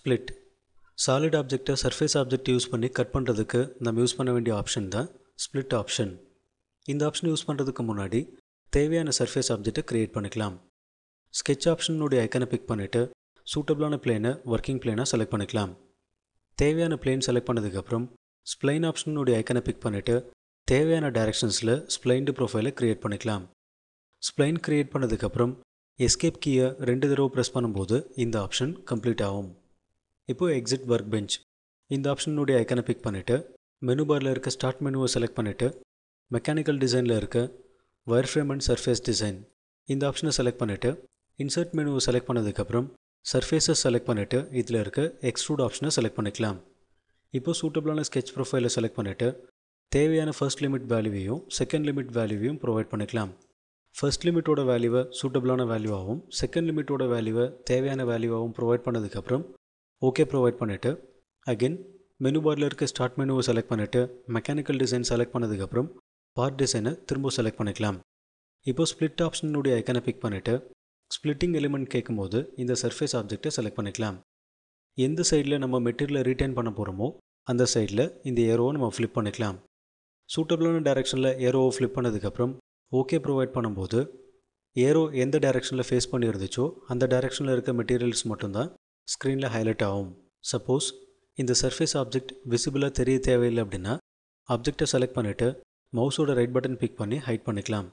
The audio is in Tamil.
ஸ்ப்ளிட் சாலிட் ஆப்ஜெக்டை சர்ஃபேஸ் ஆப்ஜெக்ட் யூஸ் பண்ணி கட் பண்ணுறதுக்கு நம்ம யூஸ் பண்ண வேண்டிய ஆப்ஷன் தான் ஸ்ப்ளிட் ஆப்ஷன் இந்த ஆப்ஷன் யூஸ் பண்ணுறதுக்கு முன்னாடி தேவையான சர்ஃபேஸ் ஆப்ஜெக்டை க்ரியேட் பண்ணிக்கலாம். ஸ்கெட்ச் ஆப்ஷனுடைய ஐக்கனை பிக் பண்ணிவிட்டு சூட்டபிளான பிளேனை ஒர்க்கிங் பிளேனாக செலக்ட் பண்ணிக்கலாம். தேவையான பிளேன் செலக்ட் பண்ணதுக்கப்புறம் ஸ்ப்ளைன் ஆப்ஷனுடைய ஐக்கனை பிக் பண்ணிவிட்டு தேவையான டைரக்ஷன்ஸில் ஸ்ப்ளைண்டு ப்ரொஃபைலை க்ரியேட் பண்ணிக்கலாம். ஸ்ப்ளைன் க்ரியேட் பண்ணதுக்கப்புறம் எஸ்கேப் கீயை ரெண்டு தடவை ப்ரெஸ் பண்ணும்போது இந்த ஆப்ஷன் கம்ப்ளீட் ஆகும். இப்போது எக்ஸிட் ஒர்க் பெஞ்ச் இந்த ஆப்ஷனுடைய ஐக்கனை பிக் பண்ணிவிட்டு மெனு பாரில் இருக்க ஸ்டார்ட் மெனுவை செலக்ட் பண்ணிவிட்டு மெக்கானிக்கல் டிசைனில் இருக்க wire frame and surface design இந்த ஆப்ஷனை செலக்ட் பண்ணிவிட்டு இன்சர்ட் மெனுவை செலக்ட் பண்ணதுக்கப்புறம் சர்ஃபேஸஸ் செலக்ட் பண்ணிவிட்டு இதில் இருக்க எக்ஸ்ட்ரூட் ஆப்ஷனை செலக்ட் பண்ணிக்கலாம். இப்போ சூட்டபிளான ஸ்கெட்ச் ப்ரொஃபைலை செலக்ட் பண்ணிவிட்டு தேவையான ஃபர்ஸ்ட் லிமிட் வேல்யூவையும் செகண்ட் லிமிட் வேல்யூவையும் ப்ரொவைட் பண்ணிக்கலாம். ஃபர்ஸ்ட் லிமிட்டோட வேல்யூவை சூட்டபிளான வேல்யூவாகவும் செகண்ட் லிமிட்டோட வேல்யூவை தேவையான வேல்யூவாகவும் ப்ரொவைட் பண்ணதுக்கப்புறம் ஓகே ப்ரொவைட் பண்ணிவிட்டு அகெயின் மெனு பாரில் இருக்க ஸ்டார்ட் மெனுவை செலக்ட் பண்ணிவிட்டு மெக்கானிக்கல் டிசைன் செலக்ட் பண்ணதுக்கப்புறம் பார்ட் டிசைனை திரும்ப செலக்ட் பண்ணிக்கலாம். இப்போ ஸ்ப்ளிட் ஆப்ஷனுடைய ஐக்கனை பிக் பண்ணிவிட்டு ஸ்ப்ளிட்டிங் எலிமெண்ட் கேட்கும்போது இந்த சர்ஃபேஸ் ஆப்ஜெக்டை செலக்ட் பண்ணிக்கலாம். எந்த சைடில் நம்ம மெட்டீரியலை ரீட்டைன் பண்ண போகிறோமோ அந்த சைடில் இந்த ஏரோவை நம்ம ஃப்ளிப் பண்ணிக்கலாம். சூட்டபிளான டேரக்ஷனில் ஏரோவை ஃப்ளிப் பண்ணதுக்கப்புறம் ஓகே ப்ரொவைட் பண்ணும்போது ஏரோ எந்த டேரெக்ஷனில் ஃபேஸ் பண்ணி இருந்துச்சோ அந்த டேரெக்ஷனில் இருக்க மெட்டீரியல்ஸ் மட்டும்தான் ஸ்க்ரீனில் ஹைலைட் ஆகும். சப்போஸ் இந்த சர்ஃபேஸ் ஆப்ஜெக்ட் விசிபிளாக தெரிய தேவையில்லை அப்படின்னா ஆப்ஜெக்டை செலக்ட் பண்ணிவிட்டு மவுஸோட ரைட் பட்டன் பிக் பண்ணி ஹைட் பண்ணிக்கலாம்.